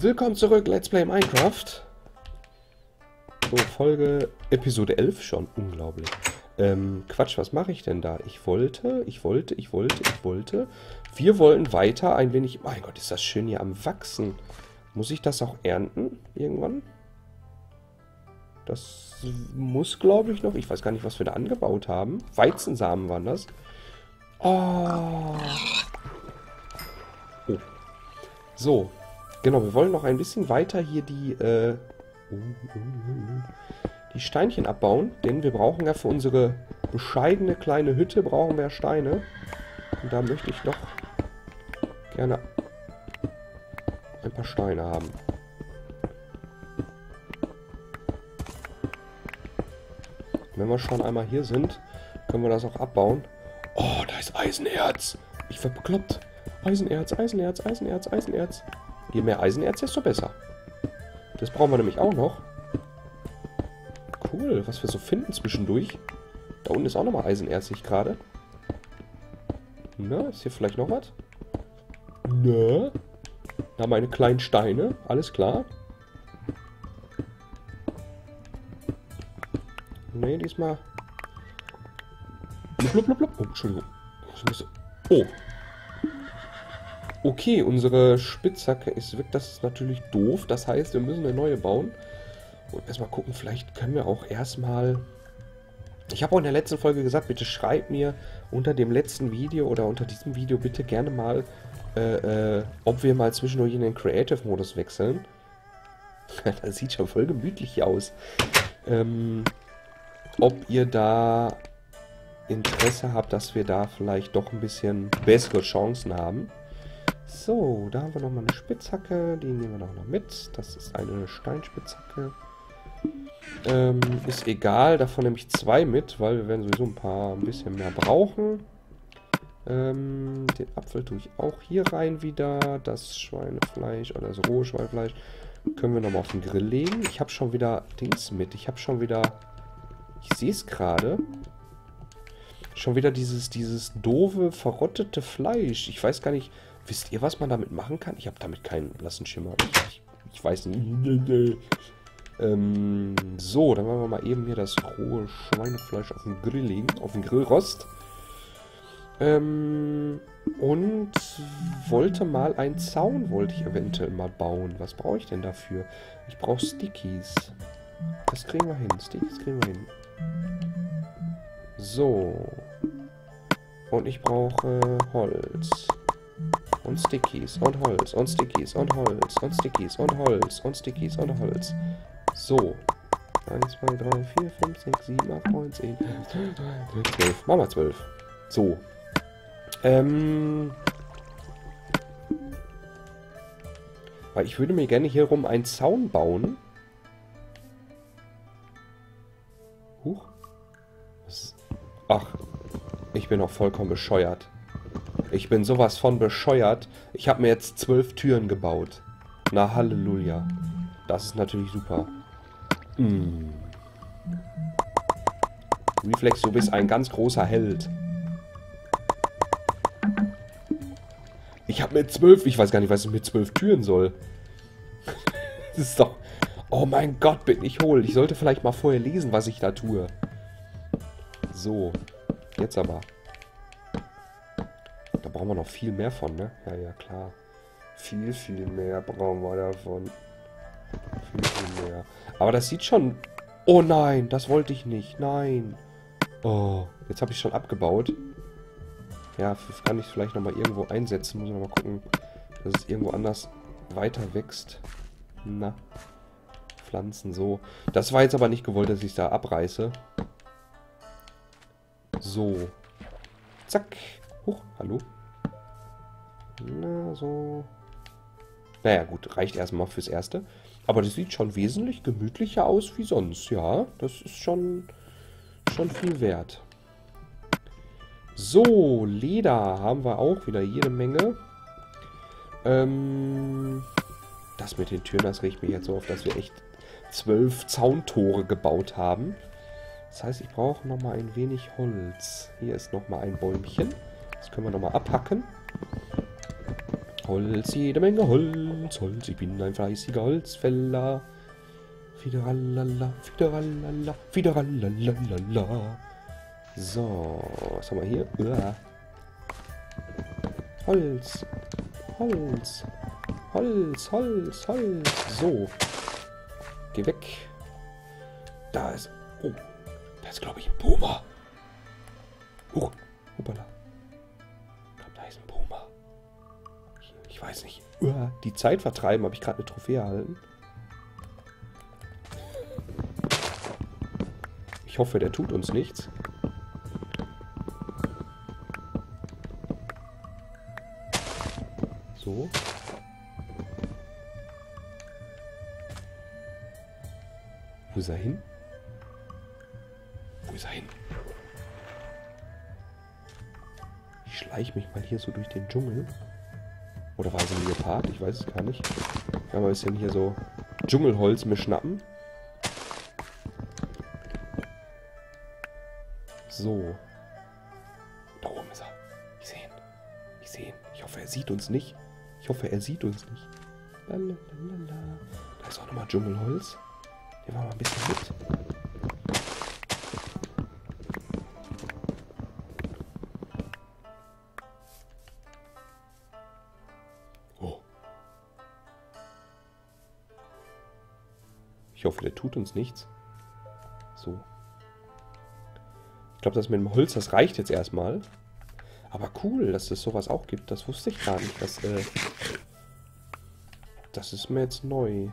Willkommen zurück, Let's Play Minecraft. So, Folge Episode 11 schon. Unglaublich. Ähm, Quatsch, was mache ich denn da? Ich wollte, ich wollte, ich wollte, ich wollte. Wir wollen weiter ein wenig... Mein Gott, ist das schön hier am Wachsen. Muss ich das auch ernten irgendwann? Das muss, glaube ich, noch. Ich weiß gar nicht, was wir da angebaut haben. Weizensamen waren das. Oh. oh. So, Genau, wir wollen noch ein bisschen weiter hier die, äh, die Steinchen abbauen, denn wir brauchen ja für unsere bescheidene kleine Hütte brauchen wir Steine. Und da möchte ich doch gerne ein paar Steine haben. Wenn wir schon einmal hier sind, können wir das auch abbauen. Oh, da ist Eisenerz. Ich werde bekloppt. Eisenerz, Eisenerz, Eisenerz, Eisenerz. Je mehr Eisenerz, desto besser. Das brauchen wir nämlich auch noch. Cool, was wir so finden zwischendurch. Da unten ist auch nochmal Eisenerz, ich gerade. Na, ist hier vielleicht noch was? Na? Da meine kleinen Steine, alles klar. Nee, diesmal... Blub, blub, blub. Oh, Entschuldigung. Oh, Okay, unsere Spitzhacke ist weg. Das ist natürlich doof. Das heißt, wir müssen eine neue bauen. Und erstmal gucken, vielleicht können wir auch erstmal... Ich habe auch in der letzten Folge gesagt, bitte schreibt mir unter dem letzten Video oder unter diesem Video bitte gerne mal, äh, äh, ob wir mal zwischendurch in den Creative-Modus wechseln. das sieht schon voll gemütlich aus. Ähm, ob ihr da Interesse habt, dass wir da vielleicht doch ein bisschen bessere Chancen haben. So, da haben wir nochmal eine Spitzhacke. Die nehmen wir noch mit. Das ist eine Steinspitzhacke. Ähm, ist egal, davon nehme ich zwei mit, weil wir werden sowieso ein paar, ein bisschen mehr brauchen. Ähm, den Apfel tue ich auch hier rein wieder. Das Schweinefleisch oder das rohe Schweinefleisch können wir nochmal auf den Grill legen. Ich habe schon wieder Dings mit. Ich habe schon wieder, ich sehe es gerade, schon wieder dieses, dieses doofe, verrottete Fleisch. Ich weiß gar nicht, Wisst ihr, was man damit machen kann? Ich habe damit keinen blassen Schimmer. Ich, ich weiß nicht. ähm, so, dann wollen wir mal eben hier das rohe Schweinefleisch auf den Grill legen. Auf den Grillrost. Ähm, und wollte mal einen Zaun, wollte ich eventuell mal bauen. Was brauche ich denn dafür? Ich brauche Stickies. Das kriegen wir hin. Stickies kriegen wir hin. So. Und ich brauche Holz. Und Stickies und Holz und Stickies und Holz und Stickies und Holz und Stickies und Holz. So. 1, 2, 3, 4, 5, 6, 7, 8, 9, 10, 12. Machen wir 12. So. Ähm. Weil ich würde mir gerne hier rum einen Zaun bauen. Huch. Ach. Ich bin auch vollkommen bescheuert. Ich bin sowas von bescheuert. Ich habe mir jetzt zwölf Türen gebaut. Na, Halleluja. Das ist natürlich super. Mm. Reflex, du bist ein ganz großer Held. Ich habe mir zwölf... Ich weiß gar nicht, was ich mit zwölf Türen soll. das ist doch... Oh mein Gott, bin ich hohl. Ich sollte vielleicht mal vorher lesen, was ich da tue. So. Jetzt aber. Brauchen wir noch viel mehr von, ne? Ja, ja, klar. Viel, viel mehr brauchen wir davon. Viel, viel mehr. Aber das sieht schon... Oh nein, das wollte ich nicht. Nein. Oh, jetzt habe ich schon abgebaut. Ja, kann ich vielleicht nochmal irgendwo einsetzen. Muss ich nochmal gucken, dass es irgendwo anders weiter wächst. Na. Pflanzen so. Das war jetzt aber nicht gewollt, dass ich es da abreiße. So. Zack. Huch, hallo. Na, so. Naja, gut, reicht erstmal fürs Erste. Aber das sieht schon wesentlich gemütlicher aus wie sonst, ja. Das ist schon, schon viel wert. So, Leder haben wir auch wieder jede Menge. Ähm, das mit den Türen, das riecht mich jetzt so auf, dass wir echt zwölf Zauntore gebaut haben. Das heißt, ich brauche nochmal ein wenig Holz. Hier ist nochmal ein Bäumchen. Das können wir nochmal abhacken. Holz, jede Menge Holz. Holz, ich bin ein fleißiger Holzfäller. Fideralala, fideralala, fideralala. So, was haben wir hier? Uah. Holz, Holz, Holz, Holz, Holz. So, geh weg. Da ist, oh, da ist glaube ich ein Puma. Oh, hoppala. Ich, weiß nicht. Die Zeit vertreiben, habe ich gerade eine Trophäe erhalten. Ich hoffe, der tut uns nichts. So. Wo ist er hin? Wo ist er hin? Ich schleiche mich mal hier so durch den Dschungel. Oder war es ein Leopard? Ich weiß es gar nicht. Ich kann mal ein bisschen hier so Dschungelholz mir schnappen. So. Da oben ist er. Ich sehe ihn. Ich sehe ihn. Ich hoffe, er sieht uns nicht. Ich hoffe, er sieht uns nicht. Lalalala. Da ist auch nochmal Dschungelholz. Nehmen wir mal ein bisschen mit. Ich hoffe, der tut uns nichts. So. Ich glaube, das mit dem Holz, das reicht jetzt erstmal. Aber cool, dass es sowas auch gibt. Das wusste ich gar nicht. Das, äh, das ist mir jetzt neu.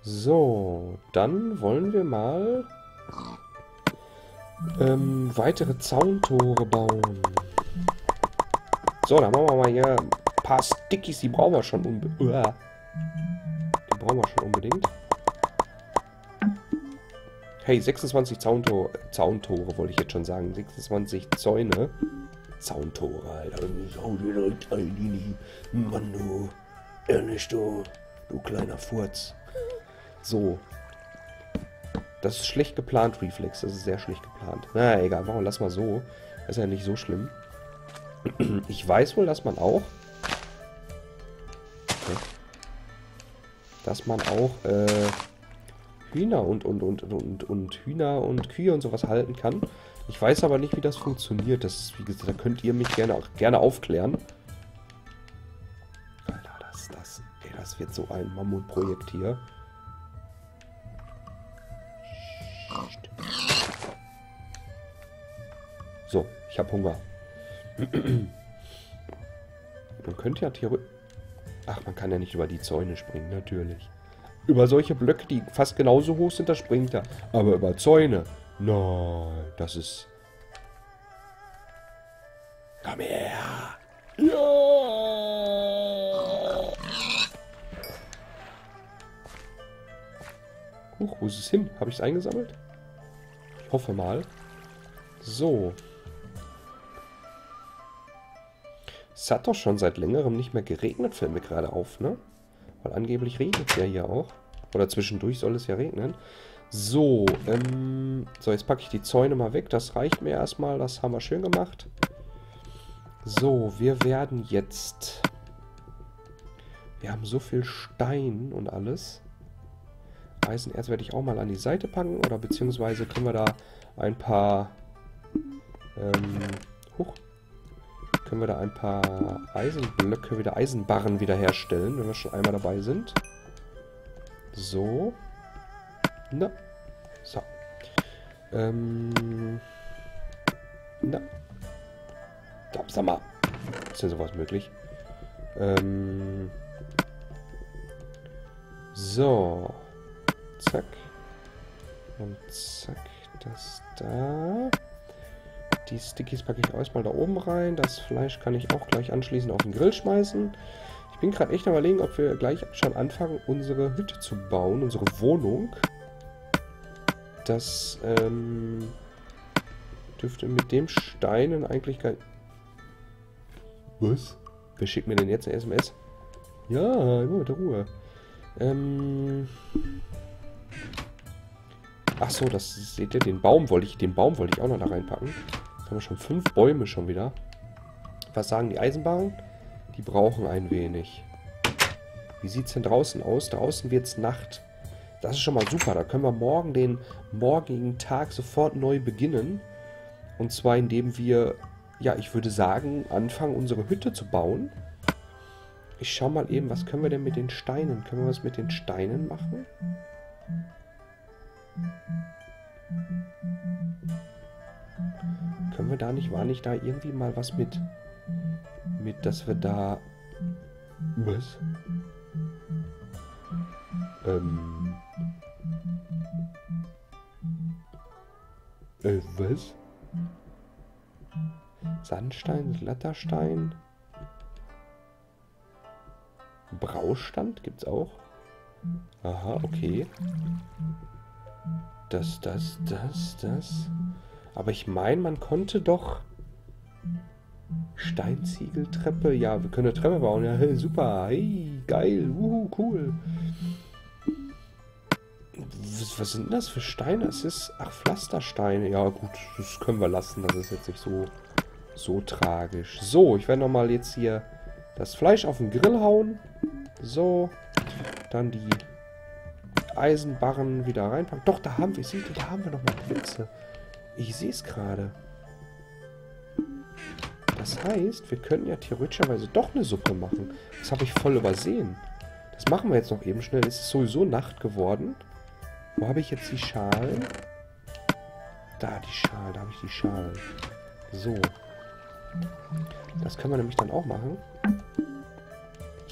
So, dann wollen wir mal ähm, weitere Zauntore bauen. So, dann machen wir mal hier ein paar Stickies. Die brauchen wir schon unbedingt. Brauchen wir schon unbedingt. Hey, 26 Zauntore, Zauntore wollte ich jetzt schon sagen. 26 Zäune. Zauntore, Alter. Mann, du. Ernesto, du kleiner Furz. So. Das ist schlecht geplant, Reflex. Das ist sehr schlecht geplant. Na, egal. Warum lass mal so. Das ist ja nicht so schlimm. Ich weiß wohl, dass man auch... Dass man auch, äh Hühner und, und, und, und, und Hühner und Kühe und sowas halten kann. Ich weiß aber nicht, wie das funktioniert. Das ist, wie gesagt, da könnt ihr mich gerne, gerne aufklären. Alter, das, das, ey, das wird so ein Mammutprojekt hier. So, ich habe Hunger. Man könnte ja theoretisch... Ach, man kann ja nicht über die Zäune springen, natürlich. Über solche Blöcke, die fast genauso hoch sind, da springt er. Aber über Zäune, nein, das ist... Komm her! Ja! Huch, wo ist es hin? Habe ich es eingesammelt? Ich hoffe mal. So. Es hat doch schon seit längerem nicht mehr geregnet, fällt mir gerade auf, ne? Weil angeblich regnet es ja hier auch. Oder zwischendurch soll es ja regnen. So, ähm, so, jetzt packe ich die Zäune mal weg. Das reicht mir erstmal. Das haben wir schön gemacht. So, wir werden jetzt... Wir haben so viel Stein und alles. Eisenerz werde ich auch mal an die Seite packen. Oder beziehungsweise können wir da ein paar... Ähm, können wir da ein paar Eisenblöcke, wieder Eisenbarren wiederherstellen, wenn wir schon einmal dabei sind. So. Na. So. Ähm. Na. Da, sag mal. Ist denn sowas möglich? Ähm. So. Zack. Und zack. Das da. Die Stickies packe ich erstmal da oben rein. Das Fleisch kann ich auch gleich anschließend auf den Grill schmeißen. Ich bin gerade echt am überlegen, ob wir gleich schon anfangen, unsere Hütte zu bauen, unsere Wohnung. Das ähm, dürfte mit dem Steinen eigentlich gar... Was? Wer schickt mir denn jetzt eine SMS? Ja, immer mit der Ruhe. Ähm... Ach so, das seht ihr, den Baum wollte ich, den Baum wollte ich auch noch da reinpacken haben wir schon fünf Bäume schon wieder. Was sagen die Eisenbahnen? Die brauchen ein wenig. Wie sieht es denn draußen aus? Draußen wird es Nacht. Das ist schon mal super. Da können wir morgen den morgigen Tag sofort neu beginnen. Und zwar indem wir, ja, ich würde sagen, anfangen, unsere Hütte zu bauen. Ich schau mal eben, was können wir denn mit den Steinen? Können wir was mit den Steinen machen? Können wir da nicht, war nicht da irgendwie mal was mit, mit, dass wir da, was? Ähm, äh, was? Sandstein, Latterstein. Braustand gibt's auch. Aha, okay. Das, das, das, das. Aber ich meine, man konnte doch... Steinziegeltreppe. Ja, wir können eine Treppe bauen. Ja, super. Hey, geil. Uhu, cool. Was, was, sind das für Steine? Es ist... Ach, Pflastersteine. Ja, gut. Das können wir lassen. Das ist jetzt nicht so, so tragisch. So, ich werde nochmal jetzt hier das Fleisch auf den Grill hauen. So. Dann die Eisenbarren wieder reinpacken. Doch, da haben wir, seht ihr, da haben wir nochmal Pilze. Ich sehe es gerade. Das heißt, wir könnten ja theoretischerweise doch eine Suppe machen. Das habe ich voll übersehen. Das machen wir jetzt noch eben schnell. Es ist sowieso Nacht geworden. Wo habe ich jetzt die Schalen? Da, die Schalen. Da habe ich die Schalen. So. Das können wir nämlich dann auch machen.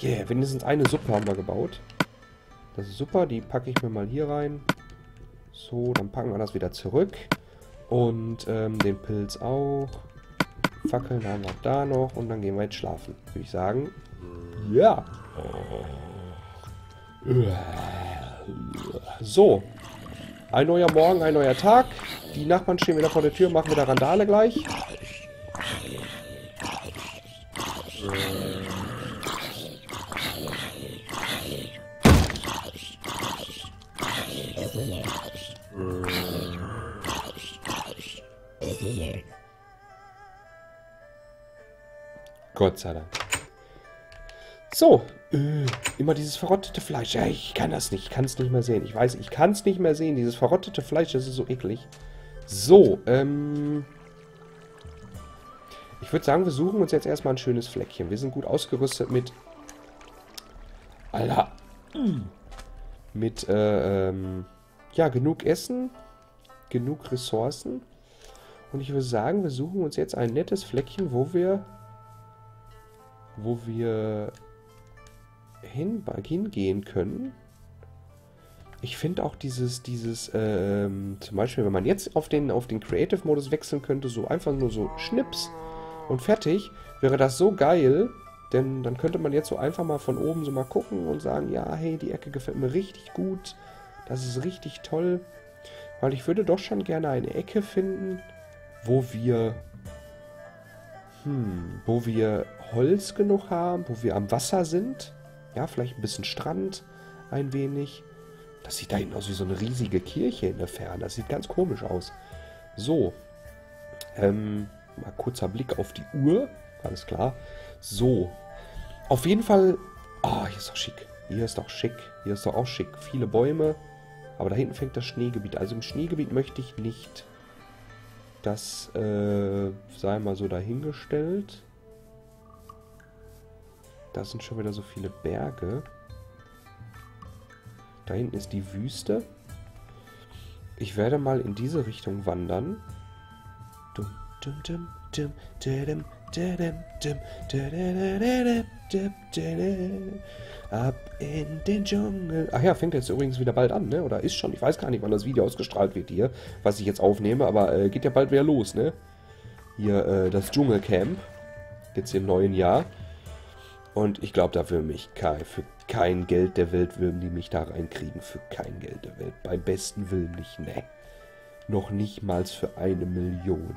Yeah, wenigstens eine Suppe haben wir gebaut. Das ist super, die packe ich mir mal hier rein. So, dann packen wir das wieder zurück. Und ähm, den Pilz auch. Fackeln haben wir da noch. Und dann gehen wir jetzt schlafen. Würde ich sagen. Ja. So. Ein neuer Morgen, ein neuer Tag. Die Nachbarn stehen wieder vor der Tür, machen wieder Randale gleich. Gott sei Dank. So, äh, immer dieses verrottete Fleisch. Ja, ich kann das nicht. Ich kann es nicht mehr sehen. Ich weiß, ich kann es nicht mehr sehen. Dieses verrottete Fleisch, das ist so eklig. So, ähm... Ich würde sagen, wir suchen uns jetzt erstmal ein schönes Fleckchen. Wir sind gut ausgerüstet mit... Alter. Mit, äh, ähm... Ja, genug Essen. Genug Ressourcen. Und ich würde sagen, wir suchen uns jetzt ein nettes Fleckchen, wo wir wo wir hin, hingehen können. Ich finde auch dieses, dieses, ähm, zum Beispiel, wenn man jetzt auf den, auf den Creative-Modus wechseln könnte, so einfach nur so Schnips und fertig, wäre das so geil, denn dann könnte man jetzt so einfach mal von oben so mal gucken und sagen, ja, hey, die Ecke gefällt mir richtig gut, das ist richtig toll, weil ich würde doch schon gerne eine Ecke finden, wo wir, hm, wo wir Holz genug haben, wo wir am Wasser sind. Ja, vielleicht ein bisschen Strand, ein wenig. Das sieht da hinten aus wie so eine riesige Kirche in der Ferne. Das sieht ganz komisch aus. So. Ähm, mal kurzer Blick auf die Uhr. Alles klar. So. Auf jeden Fall... Ah, oh, hier ist doch schick. Hier ist doch schick. Hier ist doch auch schick. Viele Bäume. Aber da hinten fängt das Schneegebiet. Also im Schneegebiet möchte ich nicht. Das äh, sei mal so dahingestellt. Da sind schon wieder so viele Berge. Da hinten ist die Wüste. Ich werde mal in diese Richtung wandern. Ab in den Dschungel. Ach ja, fängt jetzt übrigens wieder bald an, ne? Oder ist schon. Ich weiß gar nicht, wann das Video ausgestrahlt wird hier, was ich jetzt aufnehme, aber äh, geht ja bald wieder los, ne? Hier, äh, das Dschungelcamp. Jetzt im neuen Jahr. Und ich glaube, da will mich kein, für kein Geld der Welt würden die mich da reinkriegen. Für kein Geld der Welt. Beim besten Willen nicht, ne. Noch nicht mal für eine Million.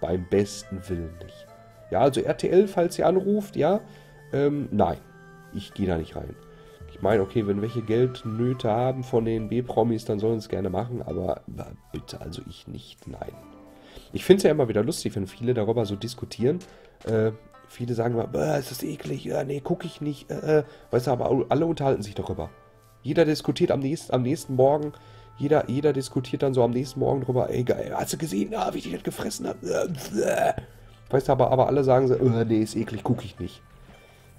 Beim besten Willen nicht. Ja, also RTL, falls ihr anruft, ja. Ähm, nein. Ich gehe da nicht rein. Ich meine, okay, wenn welche Geldnöte haben von den B-Promis, dann sollen sie es gerne machen, aber na, bitte, also ich nicht, nein. Ich finde es ja immer wieder lustig, wenn viele darüber so diskutieren. Äh, Viele sagen immer, "Bäh, ist das eklig, ja, nee, gucke ich nicht. Äh, äh." weißt du, aber alle unterhalten sich darüber. Jeder diskutiert am nächsten, am nächsten Morgen, jeder, jeder diskutiert dann so am nächsten Morgen drüber, ey, geil, hast du gesehen, ah, wie ich das gefressen habe? Weißt du, aber, aber alle sagen so, "Äh, nee, ist eklig, gucke ich nicht.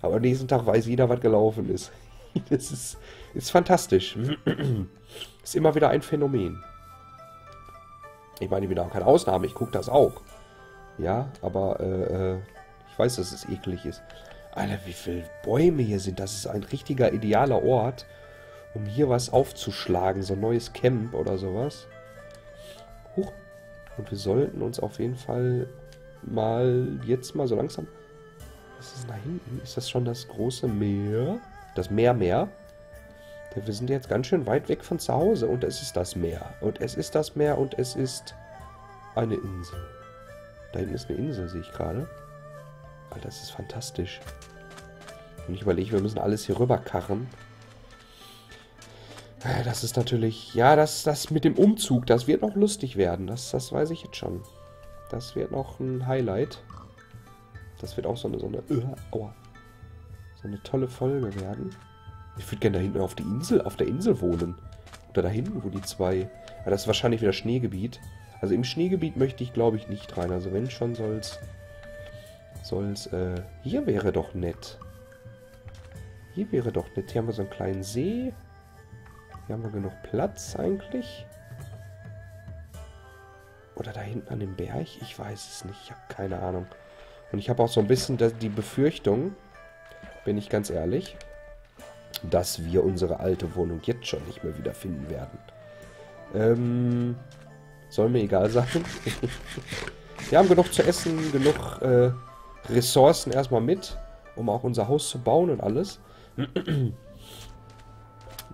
Aber am nächsten Tag weiß jeder, was gelaufen ist. Das ist, ist fantastisch. ist immer wieder ein Phänomen. Ich meine, ich bin auch keine Ausnahme, ich gucke das auch. Ja, aber äh, äh, ich weiß, dass es eklig ist. Alter, wie viele Bäume hier sind. Das ist ein richtiger idealer Ort, um hier was aufzuschlagen. So ein neues Camp oder sowas. Huch. Und wir sollten uns auf jeden Fall mal jetzt mal so langsam... Was ist denn da hinten? Ist das schon das große Meer? Das Meermeer? Ja, wir sind jetzt ganz schön weit weg von zu Hause und es ist das Meer. Und es ist das Meer und es ist eine Insel. Da hinten ist eine Insel, sehe ich gerade. Alter, das ist fantastisch. Und ich überlege, wir müssen alles hier rüber karren. Das ist natürlich... Ja, das, das mit dem Umzug, das wird noch lustig werden. Das, das weiß ich jetzt schon. Das wird noch ein Highlight. Das wird auch so eine... So eine, aua, so eine tolle Folge werden. Ich würde gerne da hinten auf die Insel, auf der Insel wohnen. Oder da hinten, wo die zwei... Ja, das ist wahrscheinlich wieder Schneegebiet. Also im Schneegebiet möchte ich, glaube ich, nicht rein. Also wenn schon, soll's... Soll's, äh... Hier wäre doch nett. Hier wäre doch nett. Hier haben wir so einen kleinen See. Hier haben wir genug Platz eigentlich. Oder da hinten an dem Berg? Ich weiß es nicht. Ich habe keine Ahnung. Und ich habe auch so ein bisschen die Befürchtung, bin ich ganz ehrlich, dass wir unsere alte Wohnung jetzt schon nicht mehr wiederfinden werden. Ähm, soll mir egal sein. wir haben genug zu essen, genug äh, Ressourcen erstmal mit, um auch unser Haus zu bauen und alles.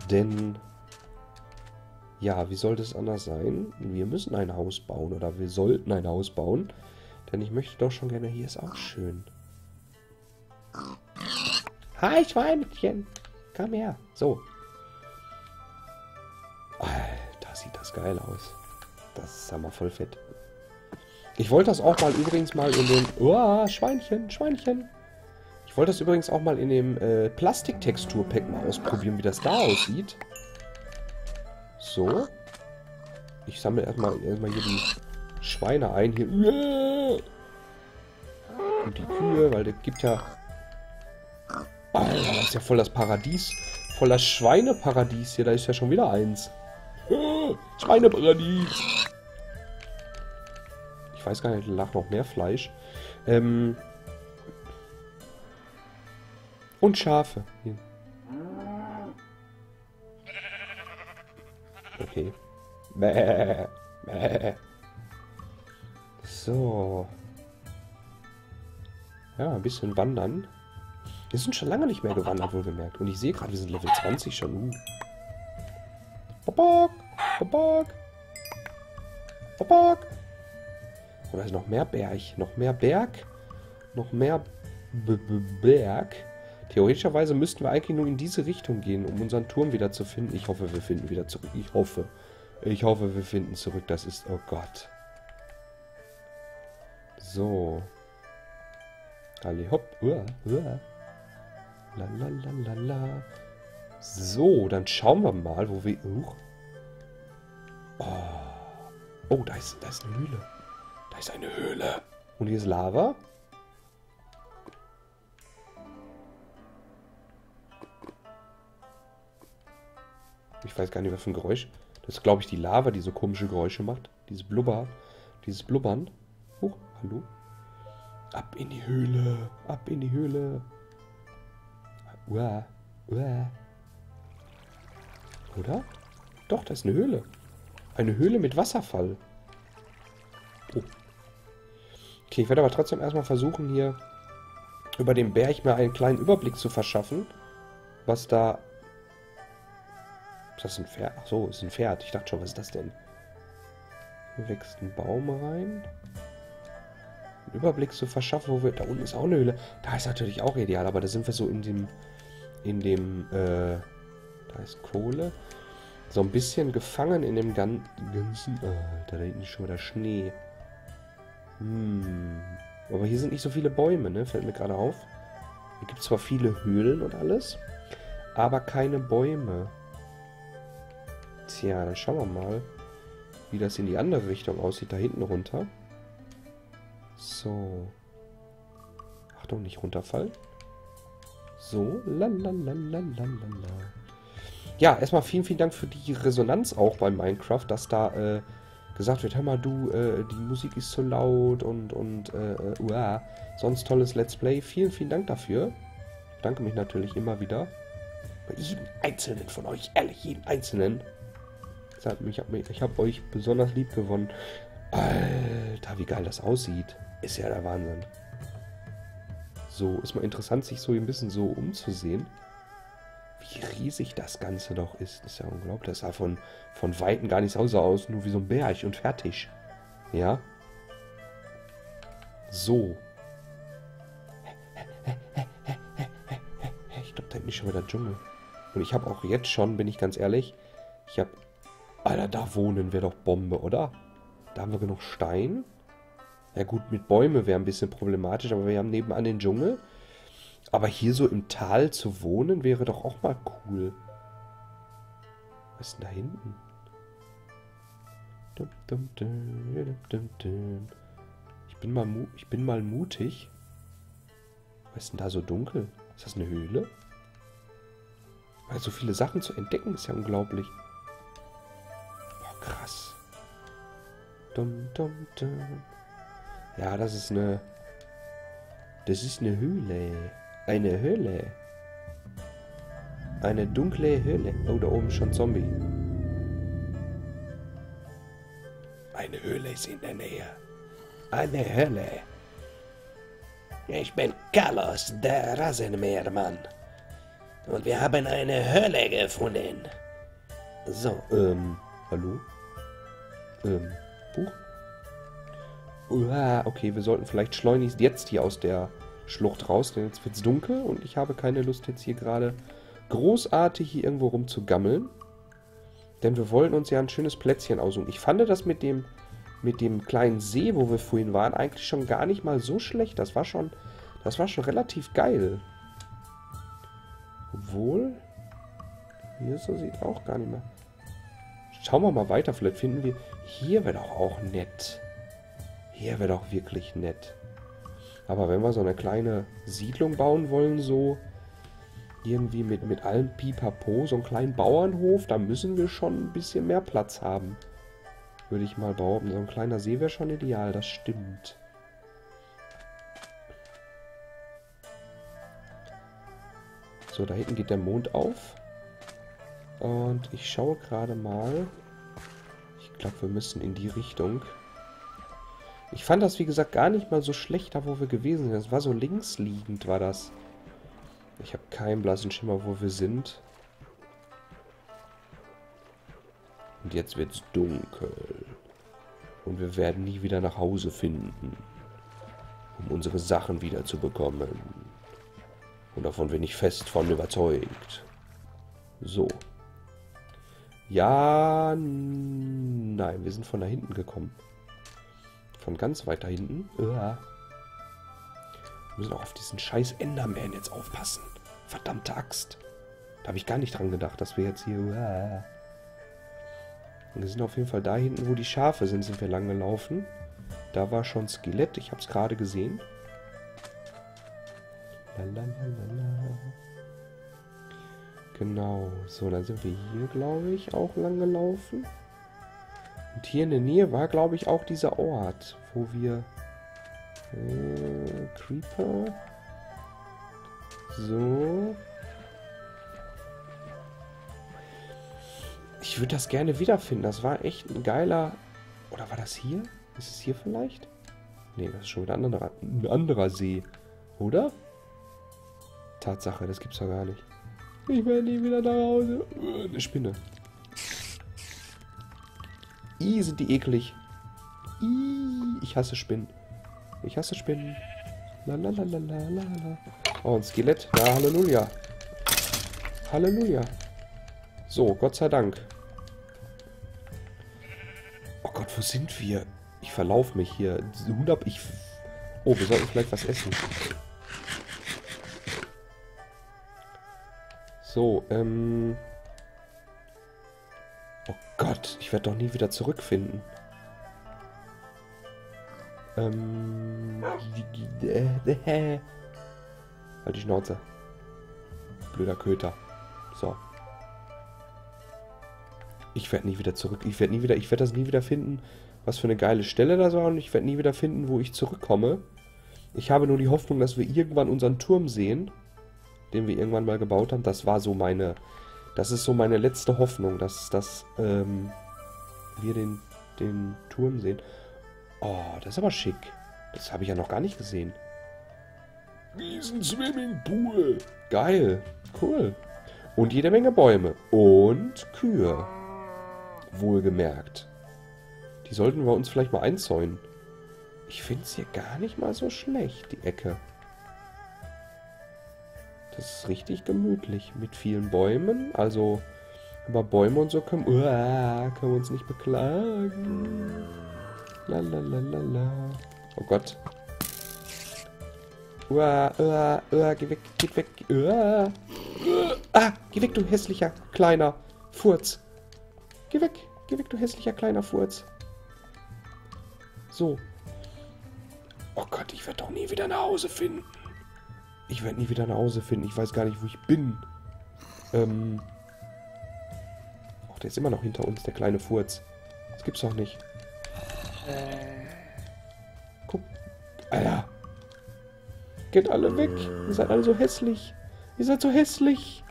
Denn, ja, wie sollte es anders sein? Wir müssen ein Haus bauen oder wir sollten ein Haus bauen. Denn ich möchte doch schon gerne, hier ist auch schön. Hi, Schweinchen. Komm her. So. Alter, sieht das geil aus. Das ist ja mal voll fett. Ich wollte das auch mal übrigens mal in dem... Oh, Schweinchen, Schweinchen. Ich wollte das übrigens auch mal in dem äh, Plastiktexturpack mal ausprobieren, wie das da aussieht. So. Ich sammle erstmal, erstmal hier die Schweine ein. Hier. Und die Kühe, weil der gibt ja Alter, das ist ja voll das Paradies. Voll das Schweineparadies hier. Da ist ja schon wieder eins. Schweineparadies. Ich weiß gar nicht, lag noch mehr Fleisch. Ähm Und Schafe. Hier. Okay. Bäh. Bäh. So. Ja, ein bisschen wandern. Wir sind schon lange nicht mehr gewandert, wohlgemerkt. Und ich sehe gerade, wir sind Level 20 schon. Uh. Bobok, Bobok. Bobok. Oder ist noch mehr Berg? Noch mehr Berg? Noch mehr B -B Berg? Theoretischerweise müssten wir eigentlich nur in diese Richtung gehen, um unseren Turm wieder zu finden. Ich hoffe, wir finden wieder zurück. Ich hoffe. Ich hoffe, wir finden zurück. Das ist... Oh Gott. So. Alle hopp. Uah, uah. Lalalala. So, dann schauen wir mal, wo wir... Uh. Oh. oh, da ist, da ist eine Höhle. Da ist eine Höhle. Und hier ist Lava. Ich weiß gar nicht, was für ein Geräusch. Das ist, glaube ich, die Lava, die so komische Geräusche macht. Dieses Blubber. Dieses Blubbern. Huch, hallo. Ab in die Höhle. Ab in die Höhle. Uah, uah. Oder? Doch, da ist eine Höhle. Eine Höhle mit Wasserfall. Oh. Okay, ich werde aber trotzdem erstmal versuchen, hier über den Berg mir einen kleinen Überblick zu verschaffen, was da... Ist das ein Pferd? Ach so, ist ein Pferd. Ich dachte schon, was ist das denn? Hier wächst ein Baum rein. Einen Überblick zu verschaffen, wo wir... Da unten ist auch eine Höhle. Da ist natürlich auch ideal, aber da sind wir so in dem in dem, äh, da ist Kohle, so ein bisschen gefangen in dem ganzen, äh, da hinten ist schon wieder Schnee. Hm, Aber hier sind nicht so viele Bäume, ne? Fällt mir gerade auf. Hier gibt es zwar viele Höhlen und alles, aber keine Bäume. Tja, dann schauen wir mal, wie das in die andere Richtung aussieht, da hinten runter. So. Achtung, nicht runterfallen. So, lalalalalalala. Ja, erstmal vielen, vielen Dank für die Resonanz auch bei Minecraft, dass da äh, gesagt wird, hör mal du, äh, die Musik ist zu laut und, und äh, äh, uah, sonst tolles Let's Play. Vielen, vielen Dank dafür. Ich danke mich natürlich immer wieder. Bei jedem Einzelnen von euch, ehrlich, jeden Einzelnen. Ich habe hab euch besonders lieb gewonnen. Alter, wie geil das aussieht. Ist ja der Wahnsinn. So, ist mal interessant, sich so ein bisschen so umzusehen. Wie riesig das Ganze doch ist. Ist ja unglaublich. Das sah von, von Weitem gar nicht so aus, nur wie so ein Berg und fertig. Ja. So. Ich glaube, da hinten ist schon wieder Dschungel. Und ich habe auch jetzt schon, bin ich ganz ehrlich, ich habe... Alter, da wohnen wir doch Bombe, oder? Da haben wir genug Stein. Ja gut, mit Bäumen wäre ein bisschen problematisch, aber wir haben nebenan den Dschungel. Aber hier so im Tal zu wohnen, wäre doch auch mal cool. Was ist denn da hinten? Ich bin mal, ich bin mal mutig. Was ist denn da so dunkel? Ist das eine Höhle? Weil so viele Sachen zu entdecken ist ja unglaublich. Dum, dum, dum. Ja, das ist eine... Das ist eine Höhle. Eine Höhle. Eine dunkle Höhle. Oh, da oben schon Zombie. Eine Höhle ist in der Nähe. Eine Höhle. Ich bin Carlos, der Rasenmähermann. Und wir haben eine Höhle gefunden. So, ähm, hallo? Ähm, Buch? Uah, okay, wir sollten vielleicht schleunigst jetzt hier aus der Schlucht raus, denn jetzt wird es dunkel und ich habe keine Lust jetzt hier gerade großartig hier irgendwo rumzugammeln. Denn wir wollen uns ja ein schönes Plätzchen aussuchen. Ich fand das mit dem, mit dem kleinen See, wo wir vorhin waren, eigentlich schon gar nicht mal so schlecht. Das war schon, das war schon relativ geil. Obwohl, hier so sieht auch gar nicht mehr. Schauen wir mal weiter, vielleicht finden wir... Hier wäre doch auch nett. Hier wäre doch wirklich nett. Aber wenn wir so eine kleine Siedlung bauen wollen, so irgendwie mit, mit allem Pipapo, so einen kleinen Bauernhof, da müssen wir schon ein bisschen mehr Platz haben. Würde ich mal behaupten. So ein kleiner See wäre schon ideal, das stimmt. So, da hinten geht der Mond auf. Und ich schaue gerade mal. Ich glaube, wir müssen in die Richtung. Ich fand das, wie gesagt, gar nicht mal so schlecht, da wo wir gewesen sind. Das war so links liegend, war das. Ich habe keinen blassen Schimmer, wo wir sind. Und jetzt wird's dunkel. Und wir werden nie wieder nach Hause finden. Um unsere Sachen wieder zu bekommen. Und davon bin ich fest von überzeugt. So. Ja, nein, wir sind von da hinten gekommen. Von ganz weit da hinten. Wir müssen auch auf diesen scheiß Enderman jetzt aufpassen. Verdammte Axt. Da habe ich gar nicht dran gedacht, dass wir jetzt hier... Wir sind auf jeden Fall da hinten, wo die Schafe sind, sind wir lang gelaufen. Da war schon Skelett. Ich habe es gerade gesehen. Lalalala. Genau. So, dann sind wir hier, glaube ich, auch lang gelaufen. Und hier in der Nähe war, glaube ich, auch dieser Ort, wo wir... Äh, Creeper. So. Ich würde das gerne wiederfinden. Das war echt ein geiler... Oder war das hier? Ist es hier vielleicht? Nee, das ist schon wieder ein anderer, ein anderer See. Oder? Tatsache, das gibt's ja gar nicht. Ich werde nie wieder nach Hause. Eine Spinne. I, sind die eklig. I, ich hasse Spinnen. Ich hasse Spinnen. Lalalala. Oh, ein Skelett. Ja, Halleluja. Halleluja. So, Gott sei Dank. Oh Gott, wo sind wir? Ich verlaufe mich hier. 100... Ich... Oh, wir sollten vielleicht was essen. So, ähm... Oh Gott, ich werde doch nie wieder zurückfinden. Ähm... Halt die Schnauze. Blöder Köter. So. Ich werde nie wieder zurück. Ich werde nie wieder. Ich werde das nie wieder finden, was für eine geile Stelle das war. Und ich werde nie wieder finden, wo ich zurückkomme. Ich habe nur die Hoffnung, dass wir irgendwann unseren Turm sehen, den wir irgendwann mal gebaut haben. Das war so meine. Das ist so meine letzte Hoffnung, dass, dass ähm, wir den, den Turm sehen. Oh, das ist aber schick. Das habe ich ja noch gar nicht gesehen. Riesen Swimmingpool. Geil. Cool. Und jede Menge Bäume. Und Kühe. Wohlgemerkt. Die sollten wir uns vielleicht mal einzäunen. Ich finde es hier gar nicht mal so schlecht, die Ecke. Das ist richtig gemütlich. Mit vielen Bäumen. Also, über Bäume und so können, uah, können wir uns nicht beklagen. Lalalala. Oh Gott. Uah, uah, uah, geh weg, geh weg. Uah. Ah, geh weg, du hässlicher kleiner Furz. Geh weg, geh weg, du hässlicher kleiner Furz. So. Oh Gott, ich werde doch nie wieder nach Hause finden. Ich werde nie wieder nach Hause finden. Ich weiß gar nicht, wo ich bin. Ähm. Ach, der ist immer noch hinter uns, der kleine Furz. Das gibt's doch nicht. Guck. Alter. Geht alle weg. Ihr seid alle so hässlich. Ihr seid so hässlich.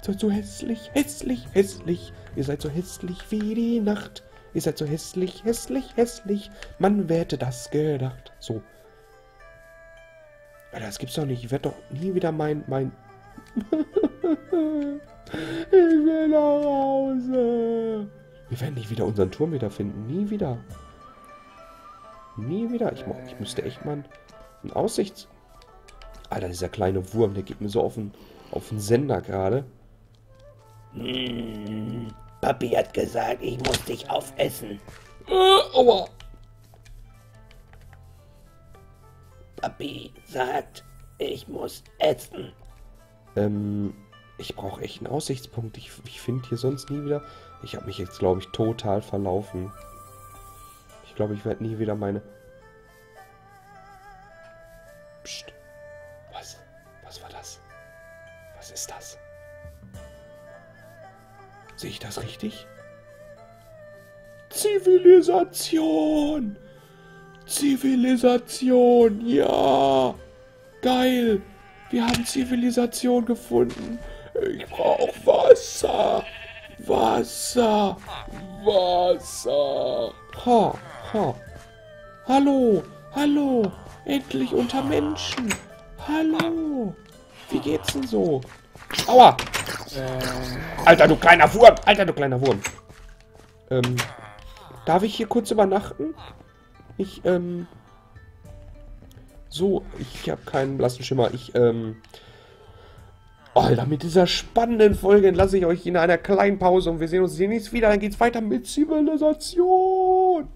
Ihr seid so hässlich, hässlich, hässlich. Ihr seid so hässlich wie die Nacht. Ihr seid so hässlich, hässlich, hässlich. Man, hätte das gedacht? So. Alter, das gibt's doch nicht. Ich werde doch nie wieder mein... mein ich will nach Hause. Wir werden nicht wieder unseren Turm wiederfinden. Nie wieder. Nie wieder. Ich, ich müsste echt mal einen Aussichts... Alter, dieser kleine Wurm, der geht mir so auf den, auf den Sender gerade. Hm, Papi hat gesagt, ich muss dich aufessen. Äh, aua. Papi sagt, ich muss essen. Ähm, ich brauche echt einen Aussichtspunkt. Ich, ich finde hier sonst nie wieder... Ich habe mich jetzt, glaube ich, total verlaufen. Ich glaube, ich werde nie wieder meine... Psst. Was? Was war das? Was ist das? Sehe ich das richtig? Zivilisation! Zivilisation, ja! Geil! Wir haben Zivilisation gefunden. Ich brauche Wasser. Wasser. Wasser. Ha, ha. Hallo, hallo. Endlich unter Menschen. Hallo. Wie geht's denn so? Aua. Alter, du kleiner Wurm. Alter, du kleiner Wurm. Ähm, darf ich hier kurz übernachten? Ich, ähm... So, ich habe keinen blassen Schimmer. Ich, ähm... Alter, mit dieser spannenden Folge entlasse ich euch in einer kleinen Pause und wir sehen uns demnächst wieder. Dann geht's weiter mit Zivilisation.